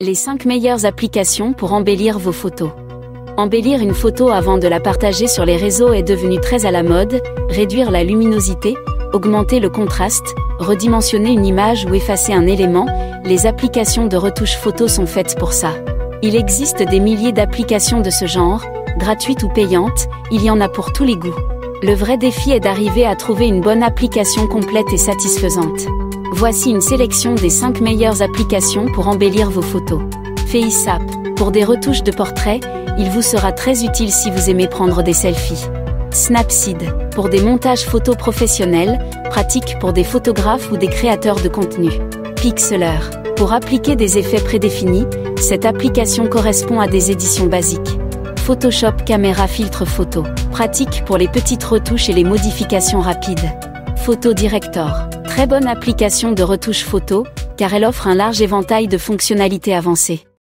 Les 5 meilleures applications pour embellir vos photos. Embellir une photo avant de la partager sur les réseaux est devenu très à la mode, réduire la luminosité, augmenter le contraste, redimensionner une image ou effacer un élément, les applications de retouche photo sont faites pour ça. Il existe des milliers d'applications de ce genre, gratuites ou payantes, il y en a pour tous les goûts. Le vrai défi est d'arriver à trouver une bonne application complète et satisfaisante. Voici une sélection des 5 meilleures applications pour embellir vos photos. FaceApp. Pour des retouches de portraits, il vous sera très utile si vous aimez prendre des selfies. Snapseed. Pour des montages photos professionnels, pratique pour des photographes ou des créateurs de contenu. Pixlr. Pour appliquer des effets prédéfinis, cette application correspond à des éditions basiques. Photoshop Caméra Filtre Photo. Pratique pour les petites retouches et les modifications rapides. Photo Director très bonne application de retouche photo, car elle offre un large éventail de fonctionnalités avancées.